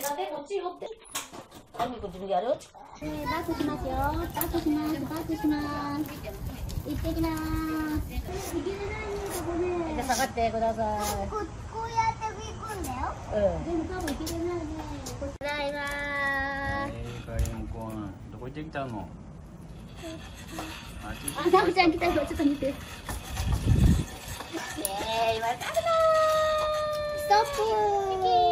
こっちいいですか。こっちよって。あみこ自分でやるえー、バックしますよ。バックします。バックします。行ってきます。行けてないね、ここね。じゃあ下がってくださいここうやって行くんだよ。うんでも多分行けてないね。ただいまえー、か。りんこんどこ行ってきたのあっちあ、ダブちゃん来たよ。ちょっと見て。イエーイわか。るストップ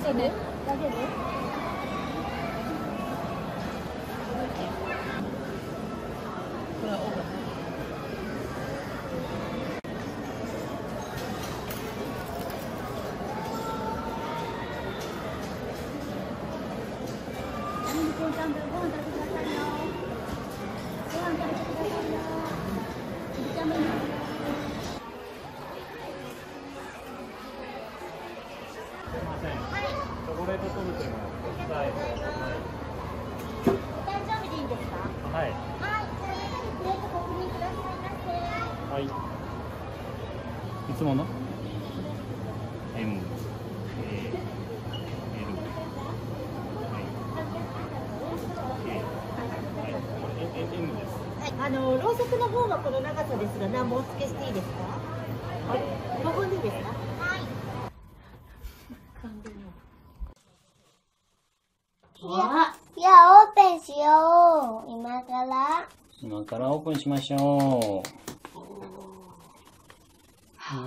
丈夫大丈夫アミリ君ちゃんとご飯食べてくださいよ。ご飯食べてくださいよ。ビタミンすいませんチョコレートソルトのはいお誕生日でいいですかはいはい、じゃあプレートご確認くださいませ。はいいつもの？M A あのろうそくの方はこの長さですが、何もお付けしてい。い。ですか。はい。ここでい。い。ですか。わじゃあオープンしよう。今から。今からオープンしましょうさ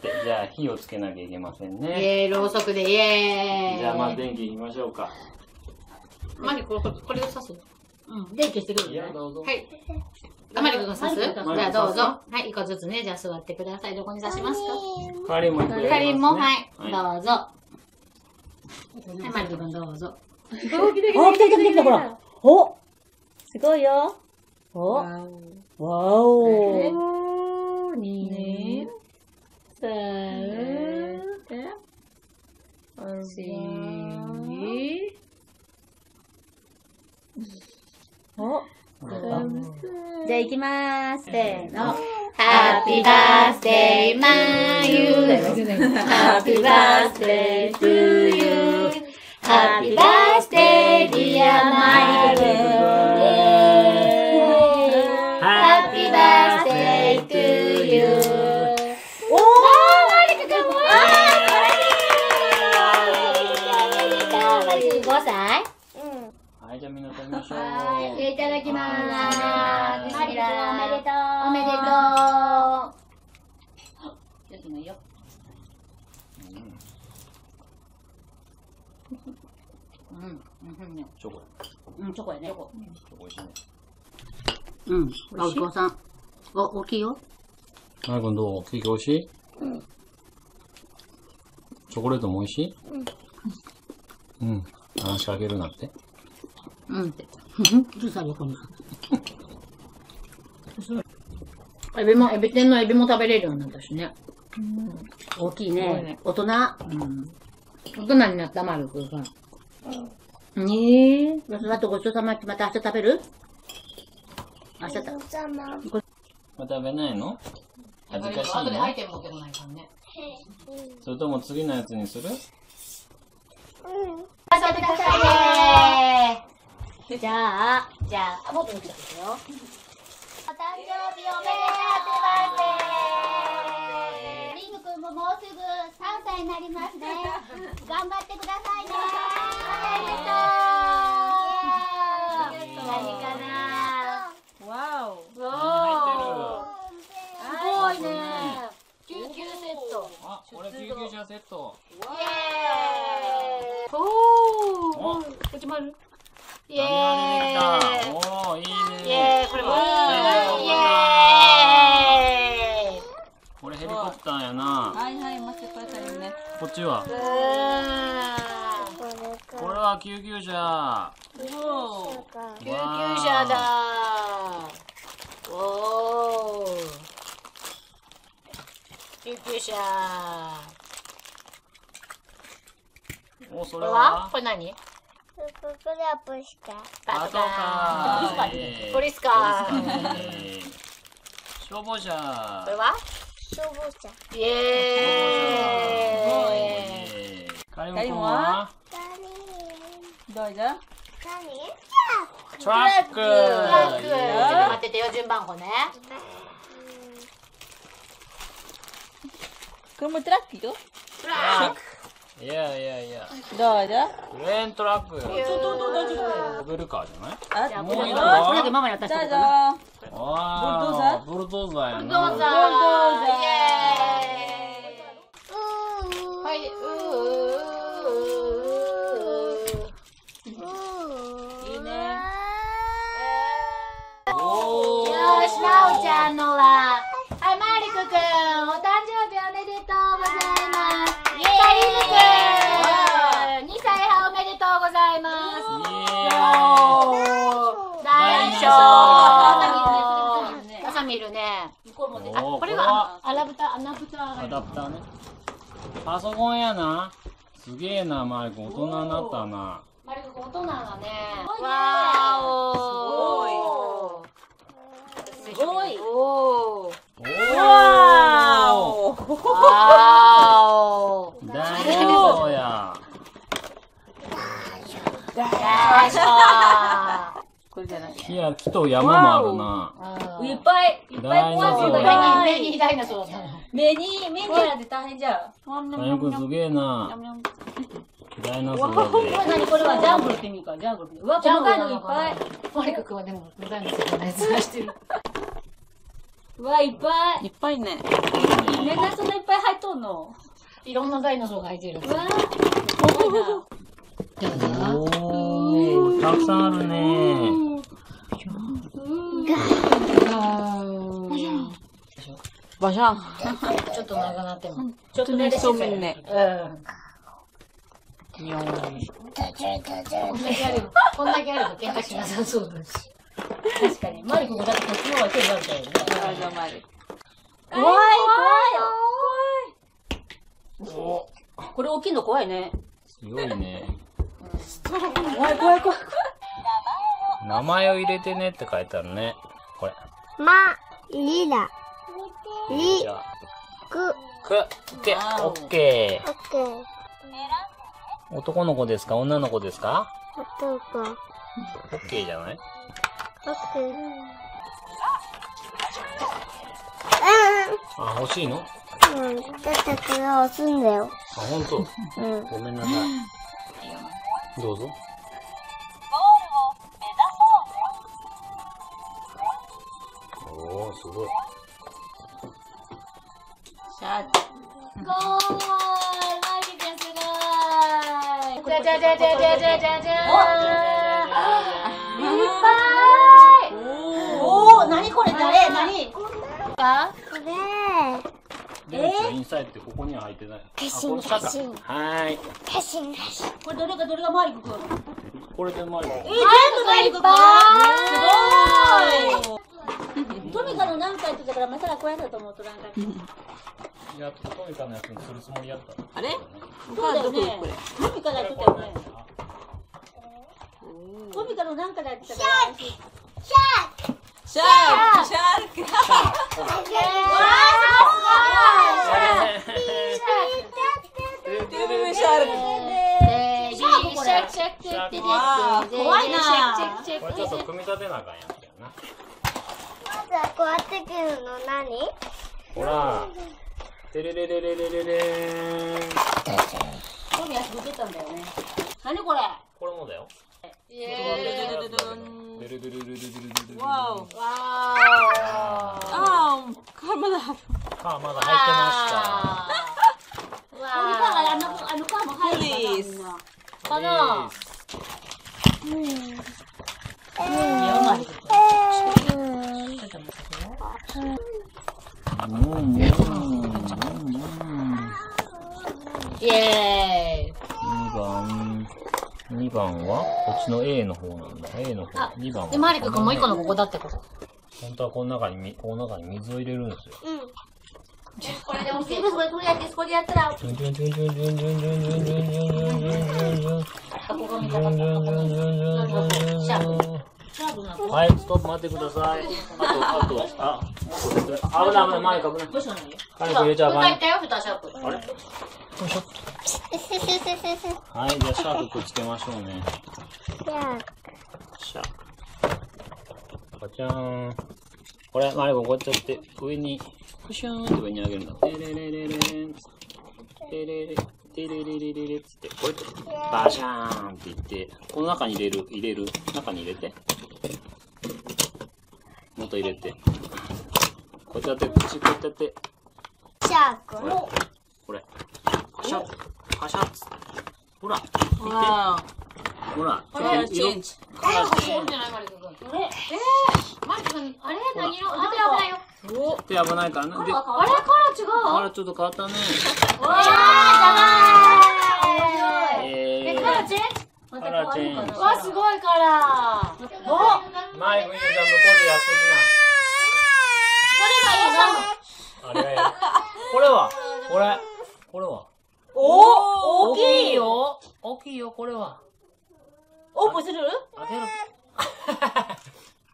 て、じゃあ火をつけなきゃいけませんイね。エーイ。ろうそくでイエーイ。じゃあまあ電気いきましょうか。マリコこれこれを刺すうん電気してくるいや、どうぞ。はいあマリコが刺すじゃあどうぞはい一個ずつねじゃあ座ってくださいどこに刺しますかカリンも行くよかりんもはいはどうぞはいマリコ君どうぞお、来た来た来た来たほら。お。すごいよ。お。わお。二。三。四。お。じゃあ行きまーす。せーの。Happy birthday, my you. Happy birthday to you. Happy birthday, dear my ましょう。はい、いただきます。マリコおめでとう。おめでとう。よしもいいよ。うん、うん、うん、チョコ。うん、チョコやね。チョコ美味しいね。うん、あ、お父さん。お、大きいよ。マイ君どうケーキ美味しい？うん。チョコレートも美味しい？うん。うん。話しかけるなって。うんうるさいよ、こんなん。エビも、エビ天のエビも食べれるようになったしね。大きいね。大人。うん。大人になったマルクが。ねえ。その後ごちそうさまってまた明日食べる？明日食べまた食べないの？恥ずかしいのテム持ってこないからね。それとも次のやつにする？遊んでくださいねじゃあ、じゃあ、もっと見てますよ。お誕生日おめでとうございます。リングくんももうすぐ3歳になりますね。頑張ってくださいね。おめでとう。何かな。わお。わお。すごいね。救急セット。あ、これ救急車セット。イエーイ。おお。お、決まる。救急車だ。お。救急車。お、それは？これ何？プラプパトカー。ポリスカー。消防車これは？消防車イエーイ。カリモは？どうじゃ？トラックトラックちょっと待っててよ順番こね그럼 뭐 트럭이 요? 트 럭. 예예 예. 너 죠? 렌 트 럭. 고베르카잖아 요. 아, 뭐 이 거? 그러게 마마야 다 시. 짜 자. 와. 불도 저? 불도저 야. 불도 저. 불도 저. 예. あこれはアダプターアプタアダプタね。パソコンやな。すげえなマリコ大人になったな。マリコ大人だね。わーおすごい。すごい。おーおー。わーおわー。お大丈夫や。大丈夫。れじゃない。木や、木と山もあるな。うんいっぱい、いっぱい壊すんだよ。目に、目にダイナソーだ。目に、目にやって大変じゃん。大変くん。すげえな。ダイナソーで。これ何これはジャングルって意味か、ジャングルって。うわ、細かいのいっぱい。マリク君はでも、ダイナソーのやつ出してる。うわ、いっぱい。いっぱいね。ネタそん。ないっぱい入っとん。の。いろん。なダイナソーが入ってる。うわすごいな。おー、たくさん。あるね。バシャン。ちょっと長なっても。ちょっとね、そうめんね。うん。こんだけあれば、こんだけあれば喧嘩しなさそうだし。確かに。マリコもだってこっちの方が手があるからね。あじゃあマリ。怖い、怖い、お怖い。これ大きいの怖いね。すごいね。怖い、怖い、怖い。名前を入れてねって書いてあるね。これ。ま、りら、りく、く、け、オッケオッケー、ー。男の子ですか？女の子ですか？あとか、オッケーじゃない？オッケー。あ、欲しいの？うん、うん、だってこれ押すんだよ。あ、ほんと。うん。ごめんなさい。どうぞ。すごい。シャーすごーいマすごーいじゃじゃじゃじゃじゃじゃじゃじゃいっぱいおー、なにこれ誰なにかこれ、レンちゃんインサイドってここには入ってない。あ、これシャカ。はーい。パシンパシン。これどれがどれがマリコくんこれでマリコ。え、全部マリくんすごいトミカの何回言ってたから、まさかこれだと思うとなんか。いや、トミカのやつにするつもりやった。あれそうだよね。トミカだってたよね。トミカの何回やってたから。シャークシャークシャークわーすごいシャークテレビシャークテレビシャークこれ怖いなこれちょっと組み立てなあかんやつやな。まずこうやってるの何？ほら。てれれれれれれれ。受けたんだよね。何これ？これもだよ。イエーイ。あー、カーまだ。カーまだ入ってました。のカーが、あの、カーも入。な。うん。うん。うんうんイエーイ。2番、2番はこっちの A の方なんだ。A の方。2番は。で、マリク君もう一個のここだってこと。本当はこの中に、この中に水を入れるんですよ。うんこれで OK です。これ、これやって、これやったら、ジュンジュンジュンジュンジュンジュンジュンジュンジュンジュンジュンジュンジュンジュンジュンあ、ここ見たかった。シャープ。シャープなはい、ストップ待ってください。あと、あと、あ、危ない危ない、前か危ない。どうしたの？入れちゃうかん蓋いったよ、蓋シャープ。あれよいしょ。はい、じゃあシャープくっつけましょうね。シャープ。ガチャーン。これ、マリコこうやってやって、上に、クシューンって上に上げるんだ。テレレレレン。テレレ、テレレレレレっつって、こうやって、バシャーンって言って、この中に入れる、入れる、中に入れて。もっと入れて。こうやってやって、口こうやってやって、シャークこれ、これ、カシャッ、カシャッつって。ほら、わほら、ー。カラーチェンジ。カラーチェンジじゃない、マリク君。あれえー、マリク君、あれ何色あ、手危ないよ。手危ないからね。で、あれカラー違う？あら、ちょっと変わったね。ええ、カラーチェンジー、カラーチェンジ？わ、すごいカラー。おマイク、ゆうちゃん向こうでやってきな。あれがいい。これは、これ、これは？お大きいよ。大きいよ、これは。オープンする開ける。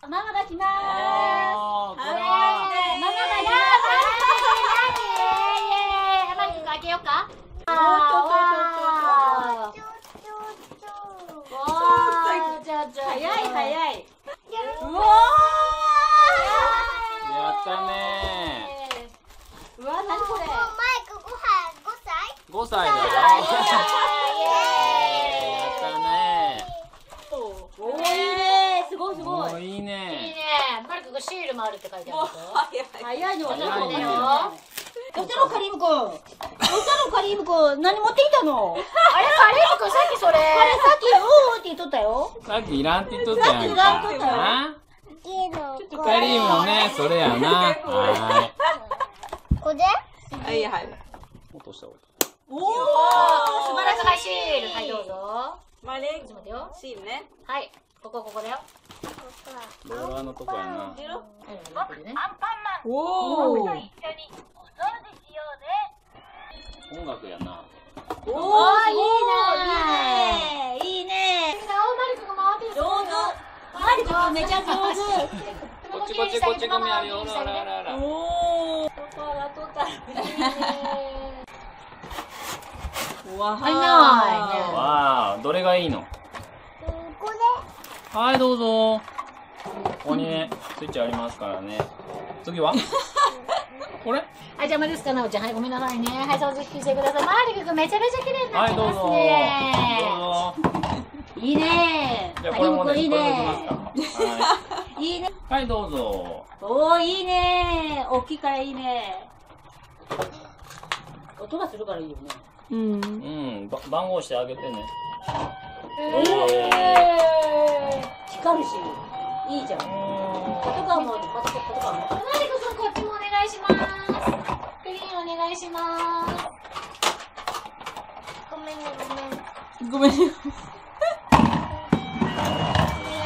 ママが来まあー、これーす。ママは。がやーマリ君開けようかあーじゃあじゃあ早い早い。うわやったねーうわ、なにこれマイクご飯5歳5歳だよ。やったねおー、いいねすごいすごい。いいいいね。ね。マリク君シールもあるって書いてあるぞ。早いよ、早いねどうしたのカリームくん。どうしたのカリームくん。何持ってきたの？あれ、カレー君さっきそれ。あれさっき、おーって言っとったよ。さっきいらんって言っとったやんさっきいらんって言っか。とったよカリームもね、それやな。はこれ？はいはい。い。落とした方がいい。おー、素晴らしい。はい、シール。はい、どうぞ。マレちょっと待ってよ。シールね。はい。ここ、ここだよ。ローラーのとこやな。はい、これね。おー。音楽やな。おー、あーいいねいいね顔マリク君回ってる。上手。マリコめちゃ上手。こっちこっちこっちゴミあるよ。ほらほらほらほら。おー。わはいないねわあ、どれがいいのこはい、どうぞ。ここにね、スイッチありますからね。次はこれ？はい、邪魔ですかなおちゃん。はい、ごめんなさいね。はい、掃除機してください。マリク君めちゃめちゃ綺麗になはい、ってますね。ぞ。いいねじゃあこれもね、いいねいいいねはい、どうぞ。おー、いいね大きいからいいね音がするからいいよね。うん。うん、ば番号してあげてね。光るし、いいじゃん。音がもう、パタパタパタマリク君こっちもお願いします。クリーンお願いします。ごめんねごめんごめん。お願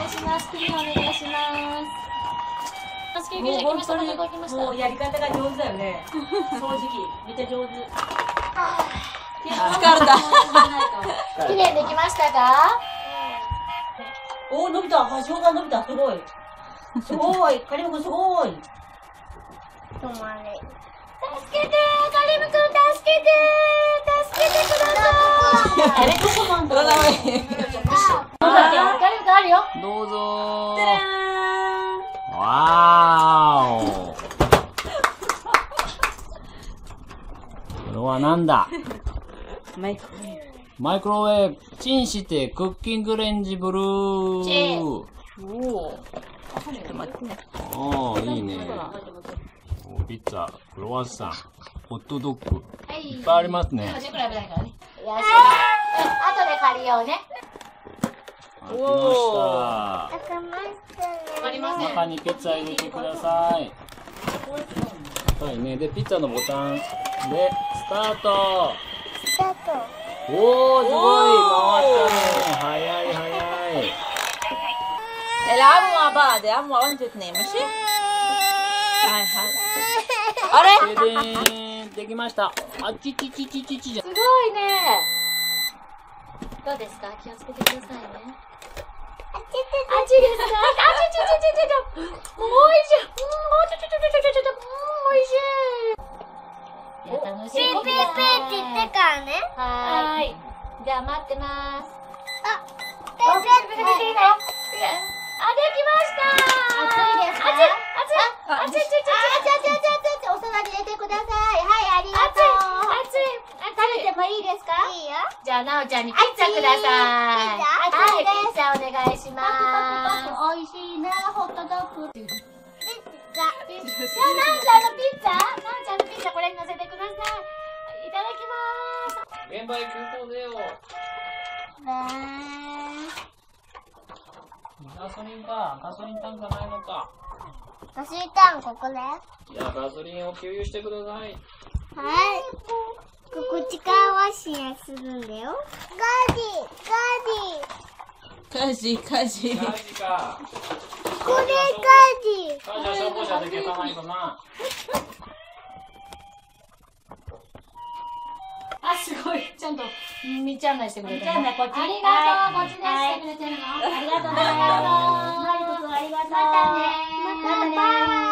いします。クリーンお願いします。あ、スケーキじゃ来ました。ここ来ました。もうやり方が上手だよね。正直、めっちゃ上手。疲れた。綺麗できましたかおー、伸びた。端が伸びた。すごい。すごい。カリム君すごい。止まれ助けてーカリムくん助けてー助けてくださいあれどこ。そうだってカリムくんあるよどうぞー。わーお。これはなんだ？マイク。マイクロウェーブ、チンしてクッキングレンジブルー。チンおお。ちょっと待ってね。おー、いいね。おピッツァ、クロワッサン、ホットドッグ。はいいっぱいありますね。じゃくらい危ないからねよし後で借りようね 開きました。ありません。中にピッツァ入れてください。はいね。で、ピッツァのボタンで、スタートおー、すごい回ったね早い早い العبوا مع بعض العبوا مع بعض انتوا اتنين ماشي هاي هاي あれ？できました。あちちちちちちじゃ。すごいね。どうですか？気をつけてくださいね。あっちですかあちちちちちちち。もう美味しい。うん、もうちょちょちょちょちょちょちょ。うん、美味しい。いや、楽しい。ピーピーピーって言ってからね。はーい。じゃあ待ってます。あ、ピーピーピーピーピーピーあ、できました熱いですか熱い熱い熱い熱い熱い熱い熱い熱いお皿に入れてください。はい、ありがとう。熱い熱い食べてもいいですか？いいよ。じゃあ、なおちゃんにピッツァください。はい、ピッツァお願いします。美味しいな、ホットドッグ。ピッツじゃあ、なおちゃんのピッツァなおちゃんのピッツァこれに乗せてください。いただきます。現場へ空港でよ。ガソリンか。ガソリンタンクないのか。ガスリタンここで。はじゃあガソリンを給油してください。い。ここ力わしやするんだよ。ガ家事家事マジか。ジこれガジさあ、じゃあ消防車で消さないとな。あ、すごい。ちゃんと、道案内してくれてるの。こっち。ありがとう、こっちでしてくれてるの。ありがとう。ありがとう。またね。またね。